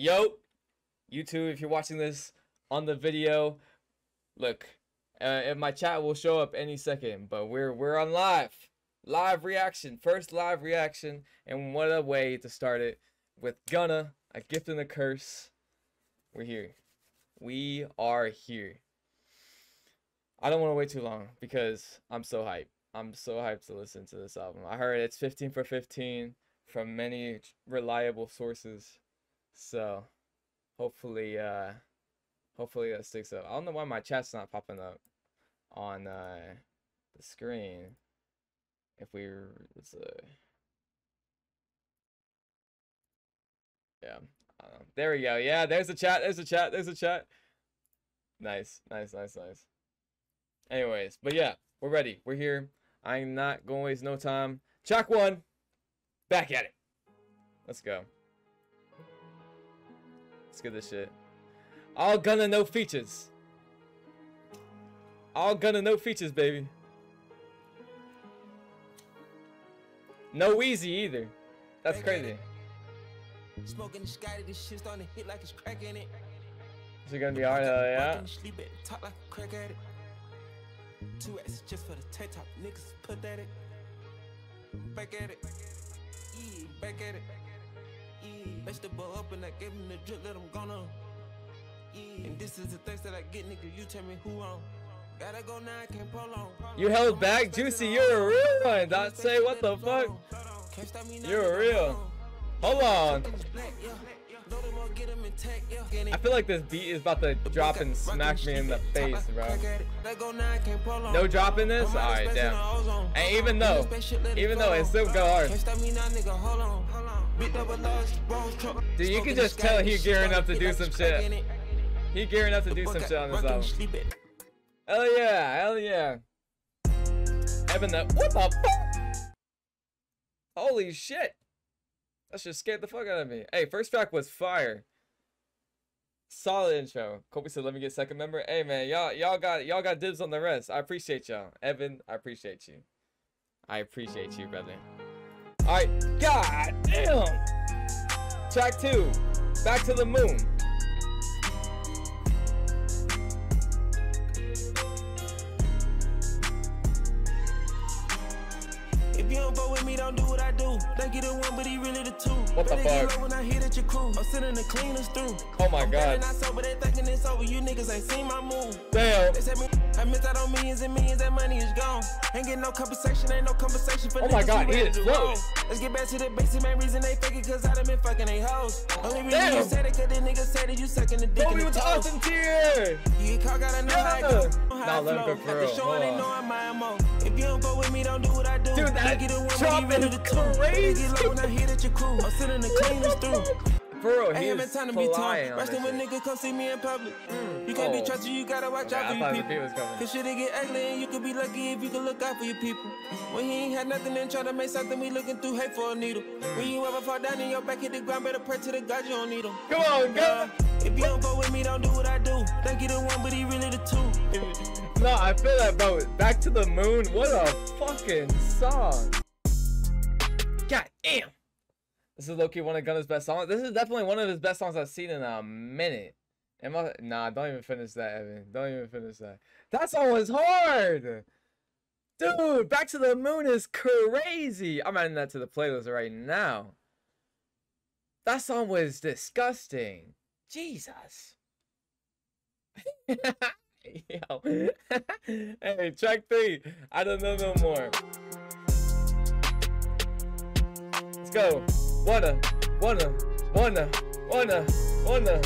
Yo, YouTube, if you're watching this on the video, look, uh, and my chat will show up any second, but we're we're on live, live reaction, first live reaction, and what a way to start it with Gunna, a gift and a curse. We're here, we are here. I don't want to wait too long because I'm so hyped. I'm so hyped to listen to this album. I heard it's 15 for 15 from many reliable sources. So hopefully uh hopefully that sticks up. I don't know why my chat's not popping up on uh the screen. If we let's uh Yeah. There we go. Yeah, there's a chat. There's a chat. There's a chat. Nice. Nice, nice, nice. Anyways, but yeah, we're ready. We're here. I'm not going to waste no time. Track one. Back at it. Let's go. Let's get this shit. All Gunna no features. All Gunna no features, baby. No Weezy either. That's crazy. Smoking the sky, this shit starting to hit like it's crack in it. Is it gonna be hard? Hell uh, yeah. Sleep at top like a crack at it. Two S just for the tank top niggas put that it. Back at it. Yeah, back at it. Yeah. Ball up and I gave him the drip, let him gonna. Yeah. And this is the things that I get, nigga. You tell me who on. Gotta go now, I can't pull on. You held back, Juicy. You're a real one. Don't say what the fuck. You're real. Hold on. I feel like this beat is about to drop and smack me in the face, bro. No dropping this? Alright, damn. And even though, even though it still go hard. Dude, you can just tell he gearing up to do some shit. He gearing up to do some shit on this album. Hell yeah, hell yeah. Evan, the, what the fuck? Holy shit. That just scared the fuck out of me. Hey, first track was fire. Solid intro. Kobe said, "Let me get second member." Hey man, y'all y'all got y'all got dibs on the rest. I appreciate y'all. Evan, I appreciate you. I appreciate you, brother. All right, god damn. Track two, back to the moon. Me, don't do what I do. Think you the one, but he really the two. What the fuck? When I hear that your crew, I'm sending the cleaners through. Oh my god. Not sober, they thinking it's over. You niggas ain't seen my move. Damn. They said me, I missed out on millions and millions. That money is gone. Ain't getting no compensation, ain't no compensation for oh my god, he is. Let's get back to the basic main reason they fake it, cause I done been fucking they hoes. Only reason Damn. you said it, cause the niggas said it, you sucking the dick in the with the awesome tear. You get caught, gotta know yeah. how I go. Nah, let him for real. Showing they know I'm my MO. If you don't go with me, don't do what I do. Dude, that drop is crazy. Get low when I hear that you cool. I'm sitting the cleaners through. Bro, he is time to be talking. Resting when niggas come see me in public. Mm. You can't oh. be trusted, you gotta watch okay, out for your people. Cause shit get ugly and you could be lucky if you could look out for your people. When he ain't had nothing and try to make something, we looking through hate for a needle. When you ever fall down in your back, hit the ground, better pray to the God you don't need them. Come on, go. Uh, if you don't go with me, don't do what I do. Think you the one, but he really the two. no, I feel that, bro. Back to the moon. What a fucking song. God damn. This is Loki one of Gunna's best songs. This is definitely one of his best songs I've seen in a minute. Am I, nah, don't even finish that, Evan. Don't even finish that. That song was hard. Dude, Back to the Moon is crazy. I'm adding that to the playlist right now. That song was disgusting. Jesus. Yo. hey, track three. I don't know no more. Let's go. Wanna, wanna, wanna, wanna, wanna.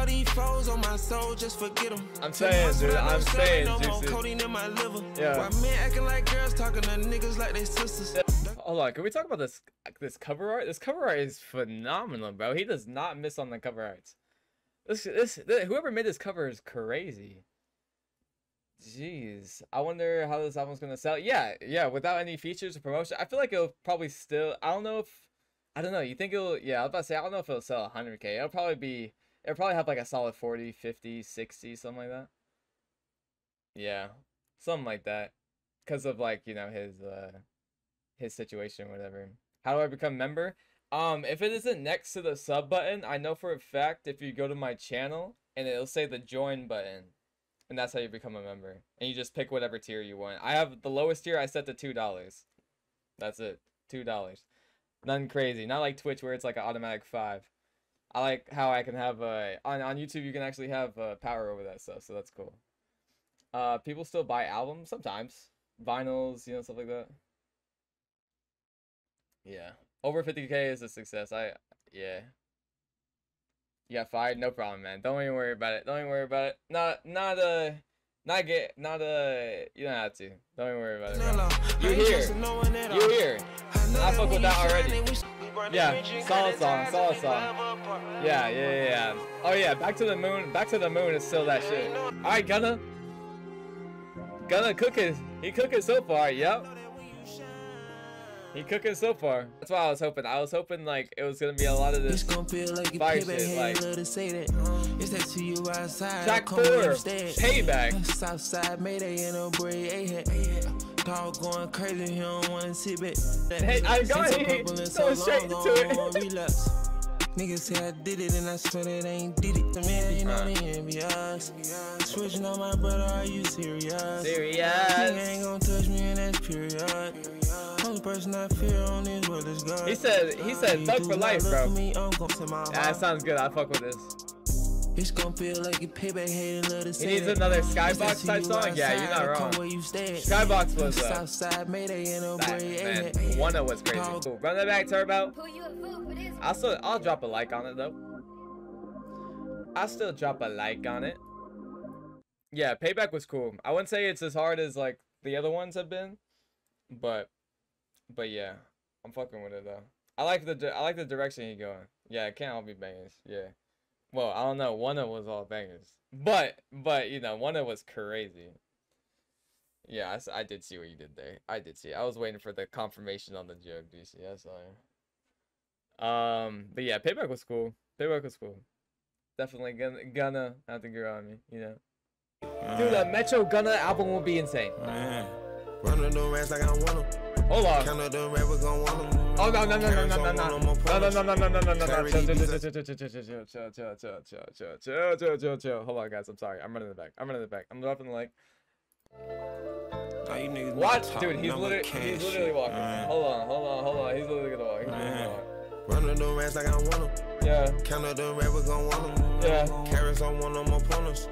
All these foes on my soul, just forget them. I'm saying, dude, I'm saying, no more codeine in my liver. Yeah. Why men acting like girls talking to niggas like they sisters. Yeah. Hold on, can we talk about this this cover art? This cover art is phenomenal, bro. He does not miss on the cover arts. This, this, this whoever made this cover is crazy. Jeez, I wonder how this album's gonna sell. Yeah, yeah, without any features or promotion, I feel like it'll probably still. I don't know if, I don't know. You think it'll? Yeah, I was about to say I don't know if it'll sell 100k. It'll probably be. It'll probably have like a solid 40, 50, 60, something like that. Yeah, something like that, because of like you know his uh, his situation, whatever. How do I become member? Um, if it isn't next to the sub button, I know for a fact if you go to my channel and it'll say the join button, and that's how you become a member. And you just pick whatever tier you want. I have the lowest tier I set to two dollars. That's it, two dollars. Nothing crazy. Not like Twitch where it's like an automatic five. I like how I can have uh on on YouTube you can actually have uh, power over that stuff, so that's cool. Uh, people still buy albums sometimes, vinyls, you know, stuff like that. Yeah, over 50k is a success. I yeah. You got fired? No problem, man. Don't even worry about it. Don't even worry about it. Not not uh not get not uh you don't have to. Don't even worry about it. You're here. You here. I fuck with that already. Yeah, solid song, solid song. Yeah, yeah, yeah, yeah. Oh yeah, back to the moon. Back to the moon is still that shit. Alright, Gunna. Gunna cooking. He cooking so far, yep. He cooking so far. That's what I was hoping. I was hoping like it was gonna be a lot of this like fire shit. Like it's that to you outside. Jack four. Payback. Southside Mayday in a braid. Dog going crazy. He don't wanna sit back. Hey, I got it. So straight into it. Niggas say I did it and I swear that I ain't did it. The man ain't on the envious. Switching on my brother, are you serious? Serious. King ain't gonna touch me and that's period. Only person I fear on this world is God. He said, he said, thug for life, bro. That sounds good. I fuck with this. It's gonna feel like you payback hating love to say He needs another Skybox type song? Yeah, you're not wrong. Skybox was uh, Southside Mayday in a that, man, one that was crazy. Cool. Run that back, Turbo. I'll still I'll drop a like on it though. I'll still drop a like on it. Yeah, Payback was cool. I wouldn't say it's as hard as like the other ones have been, but but yeah, I'm fucking with it though. I like the I like the direction he going. Yeah, it can't all be bangers. Yeah. Well, I don't know. One of them was all bangers, but but you know, one of them was crazy. Yeah, I, I did see what you did there. I did see. I was waiting for the confirmation on the joke, DC. I saw Um, but yeah, payback was cool. Payback was cool. Definitely gonna gonna have to grow on me, you know. Dude, the Metro Gunna album will be insane. Running the rest like I want them. Hold on. Red, we gon' want them. Oh no no no no no no no no no no no no no no no chill chill chill chill chill chill chill chill chill chill chill chill chill chill chill hold on guys I'm sorry I'm running the back I'm running the back I'm dropping the like what dude he's literally he's literally walking hold on hold on hold on he's literally gonna walk he's literally gonna walk Running the rats like I want them. Yeah. Count up the red, we gon' want them. Yeah. Carrots on one of my opponents.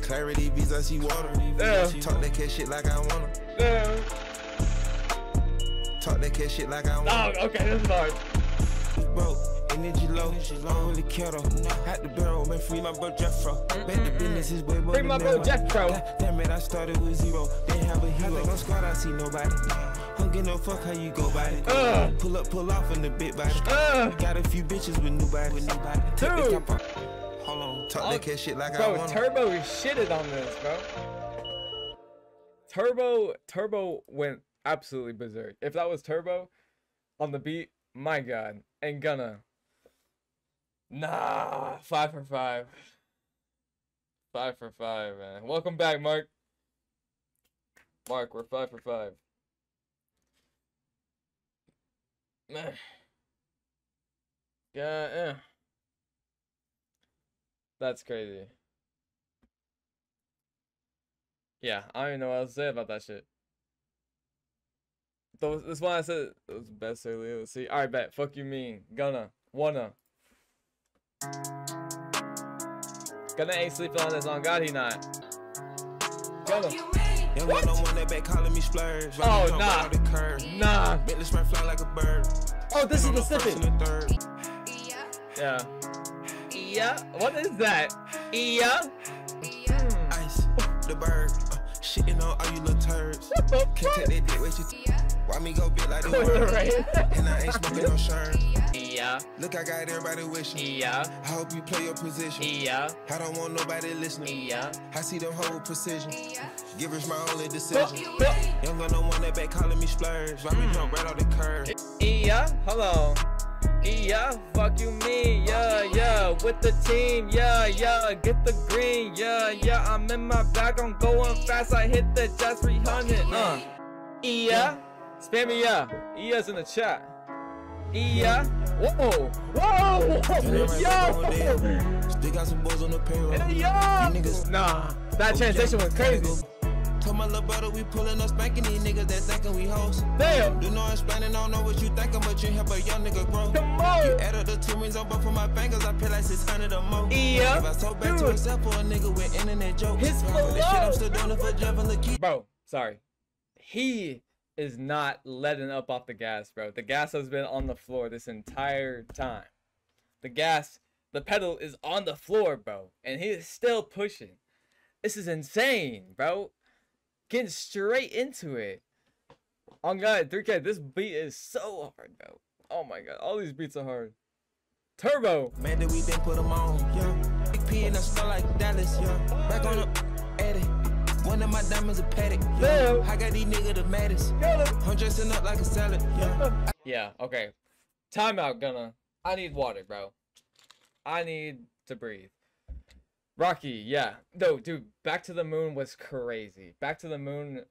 Clarity beats, I see water. Yeah. Talk that cat shit like I want them. Yeah. Talk that cat shit like I want. Oh, okay, this is hard. Bro, energy low, don't really care though. Had the barrel, man, free my bro Jeffro. Bet the business is way more Free my bro Jeffro. Damn it, I started with zero. They have a hero. On squad, I see nobody. Don't get no fuck how you go by it. Uh, pull up, pull off in the bit body. Uh, Got a few bitches with new body. With new body. Dude. Hold on, talk that cat shit like bro, I want. Bro, Turbo is shitted on this, bro. Turbo, Turbo went absolutely berserk. If that was Turbo on the beat, my god. And Gunna. Nah, five for five. Five for five, man. Welcome back, Mark. Mark, we're five for five. Man. Yeah, yeah. That's crazy. Yeah, I don't even know what else to say about that shit. Those, that's why I said it was best earlier. Let's see. Alright, bet. Fuck you mean. Gonna. Wanna. Gonna ain't sleeping on this on God he not. Gonna. What? me splurge. Oh, nah. Nah. fly like a bird. Oh, this is the snippet. Yeah. Yeah. What is that? Yeah. Ice. The bird. Uh, shitting on all you little turds. Can't take that dick with you. Why me go big like the world? right. And I ain't smoking no shirt. Yeah. Look, I got everybody wishing. Yeah. I hope you play your position. Yeah. I don't want nobody listening. Yeah. I see them whole precision. Givers my only decision. Young gun no one that back calling me splurge. Why me mm. jump right off the curb? Yeah. Hello. Yeah, fuck you me, yeah, yeah, with the team, yeah, yeah, get the green, yeah, yeah, I'm in my bag, I'm going fast, I hit the jazz 300, uh, yeah. Spam me yeah. ES in the chat. Yeah. Whoa. Whoa. Yo. Still got some boys on the payroll. Yo. Nah. That transition was crazy. Told my little brother we pulling up spanking these niggas that thinking we hoes. Damn. You know I'm spanning, I don't know what you thinking, but you help a young nigga grow. Come on. You added the two rings on both of my fingers, I pay like 600 or more. Yeah. If I told back Dude. to except for a nigga with internet jokes. His but this shit I'm still doing it for jumping the key. Bro, sorry. He is not letting up off the gas, bro. The gas has been on the floor this entire time. The gas, the pedal is on the floor, bro. And he is still pushing. This is insane, bro. Getting straight into it. On God, 3K, this beat is so hard, bro. Oh my god, all these beats are hard. Turbo. Man, did we then put them on? Yeah. Big P and I like Dallas. Yeah. Back on the. One of my diamonds a paddock. Yeah. I got these niggas the maddest. I'm dressing up like a salad. Yeah. Yeah. Okay. Timeout, gonna. I need water, bro. I need to breathe. Rocky, yeah. No, dude, Back to the Moon was crazy. Back to the Moon,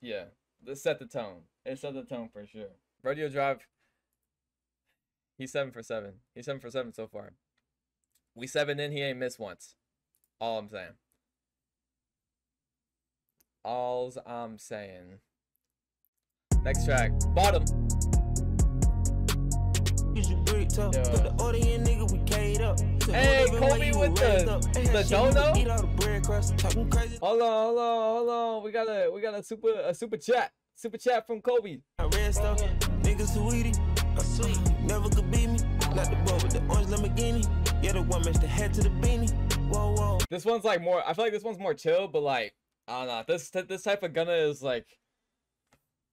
yeah. This set the tone. It set the tone for sure. Rodeo Drive, he's 7 for 7. He's 7 for 7 so far. We 7 in, he ain't missed once. All I'm saying. All's I'm saying. Next track. Bottom. Hey, Kobe with the the dono. Hold on, hold on, hold on. We got a we got a super a super chat. Super chat from Kobe. I read stuff, Niggas sweetie. Sweet. Never could beat me. Not the boy with the orange Lamborghini. Yeah, the one match the head to the beanie. Whoa, whoa. This one's like more. I feel like this one's more chill, but like I don't know. This this type of gunna is like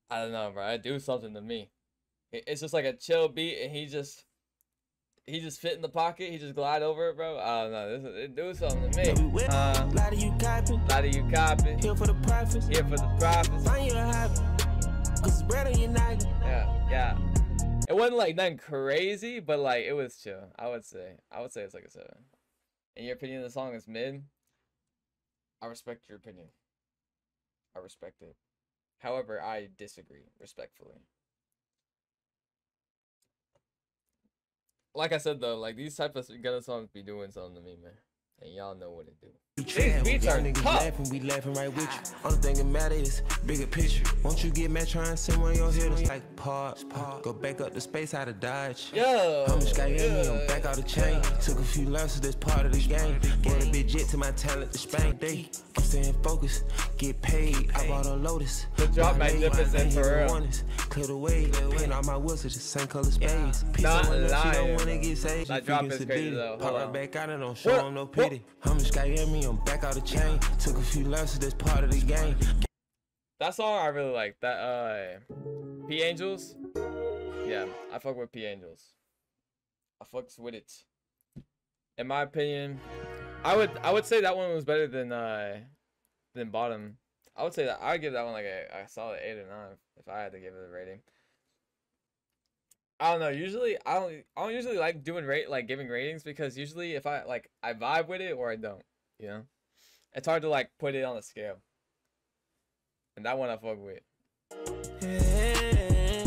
I don't know, bro. I do something to me. It's just like a chill beat, and he just he just fit in the pocket. He just glide over it, bro. I don't know. This it do something to me. Uh, a lot of you copying. A lot of you copying. Here for the profits. Here for the profits. Find your hobby. Cause bread your night. Yeah, yeah. It wasn't like nothing crazy, but like it was chill. I would say. I would say it's like a seven. In your opinion, the song is mid. I respect your opinion. I respect it. However, I disagree respectfully. like I said though, like these type of Gunna songs be doing something to me, man. And y'all know what it do. These beats are tough. Laughing, we laughing right with you. Only thing that matter is bigger picture. Won't you get mad trying to send one of your hitters like pause, Go back up the space out of Dodge. Yeah. How much got yeah. me? I'm back out the chain. Took a few losses, that's part of the game. Brought a big jet to my talent to Spain. Day. I'm staying focused, get paid. I bought a Lotus. The drop magnificent for real. Clear the way, paint all my wheels to the same color space. Not lying. Don't wanna get saved. That drop is crazy though. Pop right back out and don't show them no pity. How much got me? I'm back out the chain. Took a few losses, that's part of the game. That song I really like. That uh P Angels. Yeah, I fuck with P Angels. I fucks with it. In my opinion, I would I would say that one was better than uh than bottom. I would say that I'd give that one like a, a solid eight or nine if I had to give it a rating. I don't know. Usually, I don't. I don't usually like doing rate like giving ratings because usually if I like I vibe with it or I don't. You know, it's hard to like put it on a scale. And that one I fuck with. Yeah.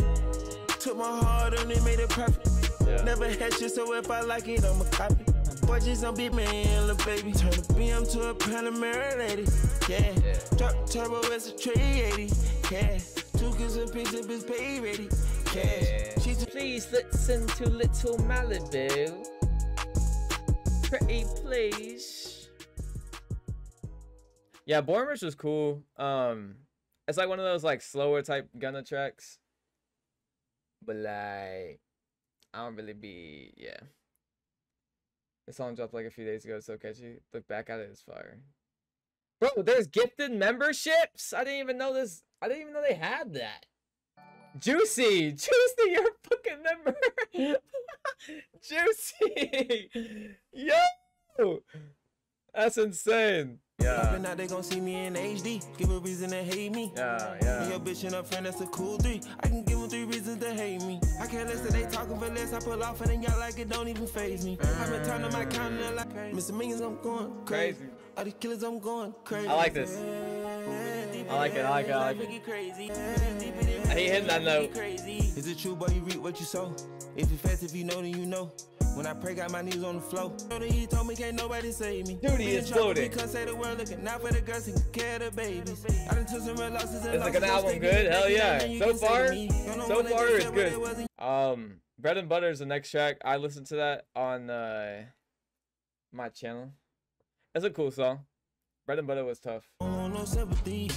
Took my heart and it made it perfect. Yeah. Never had shit, so if I like it, I'ma copy. Boy, just don't be man, little baby. Turn the BM to a Panamera lady. Yeah. yeah. Drop turbo as a 380. Yeah. Two kids and pizza, bitch, pay ready. Yeah. She's please listen to Little Malibu. Pretty please. Yeah, Bormers was cool. Um, it's like one of those like slower type Gunna tracks, but like I don't really be yeah. The song dropped like a few days ago. It's so catchy. Look back at it, it's fire. Bro, there's gifted memberships. I didn't even know this. I didn't even know they had that. Juicy, Juicy, you're a fucking member. Juicy, yo, that's insane. Yeah. Now they gon' see me in HD. Give a reason to hate me. Yeah, yeah. Me a bitch and a friend, that's a cool three. I can give them three reasons to hate me. I can't listen, they talking for less. I pull off and then y'all like it, don't even phase me. i been turning my counter like Mr. Millions, I'm going crazy. crazy. All these killers, I'm going crazy. I like this. I like it, I like it, I like it. he hitting that note. Is it true, boy? You reap what you sow. If you fast, if you know, then you know. When I pray, got my knees on the floor. He told me can't nobody save me. Dude, he is floating. Because say the world looking out for the girls and care the babies. I done took some real losses Is like an album good? Hell yeah. So far, so far it's good. Um, Bread and Butter is the next track. I listened to that on uh, my channel. It's a cool song. Bread and Butter was tough. No sympathy.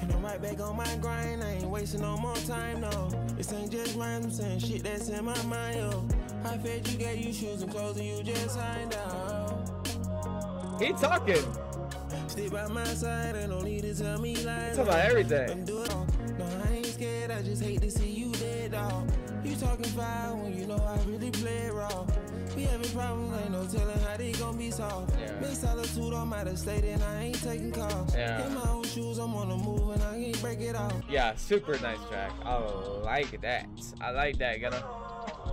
And I'm right back on my grind. I ain't wasting no more time, no. This ain't just rhymes, I'm saying shit that's in my mind, yo. I fed you, got you shoes and clothes, and you just signed out. He talking. Stay by my side and don't need to tell me lies. Talk about everything. I'm doing No, I ain't scared, I just hate to see you dead, dog. You talking foul when you know I really play raw. We having problems, ain't no telling how they gon' be solved. Yeah. Big solitude on my state and I ain't taking calls. Yeah. In my own shoes, I'm on the move and I can't break it off. Yeah, super nice track. I like that. I like that. Gonna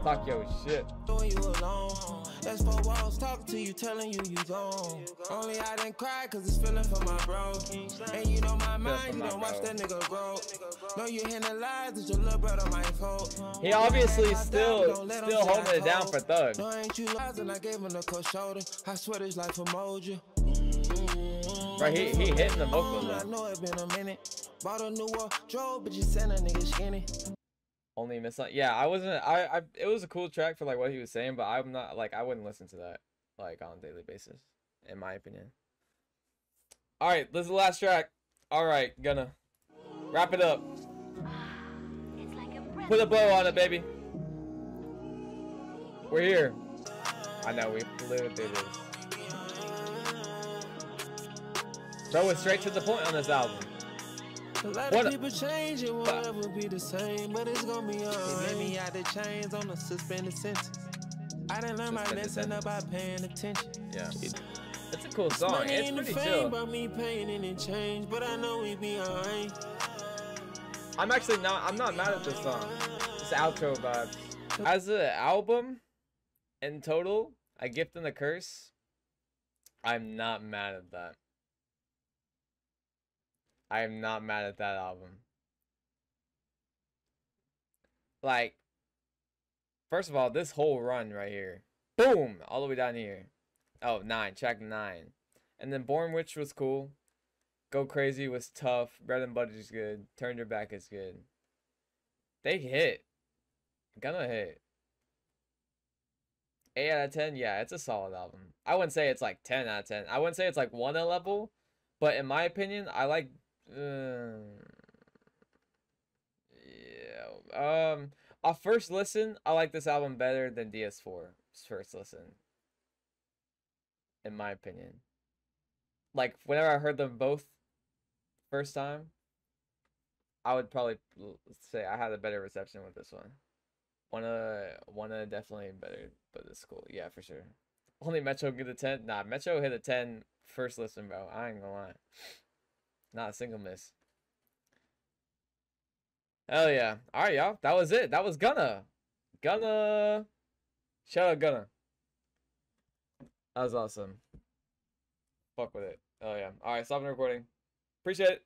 talk your shit. Doing you alone. That's four walls talking to you, telling you you gone. Only I didn't cry cause it's feeling for my bro. And you know my mind, you don't watch that nigga grow. No, you hear the lies, it's your little brother my fault. He obviously still still holding it down for Thug. No, ain't you lies and I gave him the cold shoulder. I swear this life emoji. Right, he, he hitting the vocal I know it been a minute. Bought a new wardrobe, but you sent a nigga skinny only miss on yeah i wasn't I, I it was a cool track for like what he was saying but i'm not like i wouldn't listen to that like on a daily basis in my opinion. All right this is the last track. All right gonna wrap it up. Put a bow on it baby. We're here. I know we flew through this throw it straight to the point on this album a lot what of people change, it won't ever be the same, but it's gonna be alright. They me out the chains on a suspended sentence. I didn't learn my lesson about paying attention. Yeah. It, it's a cool song. It's pretty chill. About me paying any change, but I know we be alright. I'm actually not. I'm not mad at this song. This outro vibes. As an album, in total, a gift and a curse. I'm not mad at that. I am not mad at that album. Like, first of all, this whole run right here, boom, all the way down here. Oh, nine, track nine. And then Born Witch was cool. Go Crazy was tough. Bread and Butter is good. Turn Your Back is good. They hit. Gonna hit. 8 out of 10, yeah, it's a solid album. I wouldn't say it's like 10 out of 10. I wouldn't say it's like 1 a level, but in my opinion, I like um, yeah. Um, a first listen, I like this album better than DS4's first listen. In my opinion. Like whenever I heard them both first time, I would probably say I had a better reception with this one. One of definitely better, but it's cool. Yeah, for sure. Only Metro get a 10. Nah, Metro hit a 10 first listen, bro. I ain't gonna lie. Not a single miss. Hell yeah. Alright, y'all. That was it. That was Gunna. Gunna. Shout out Gunna. That was awesome. Fuck with it. Oh yeah. Alright, stopping recording. Appreciate it.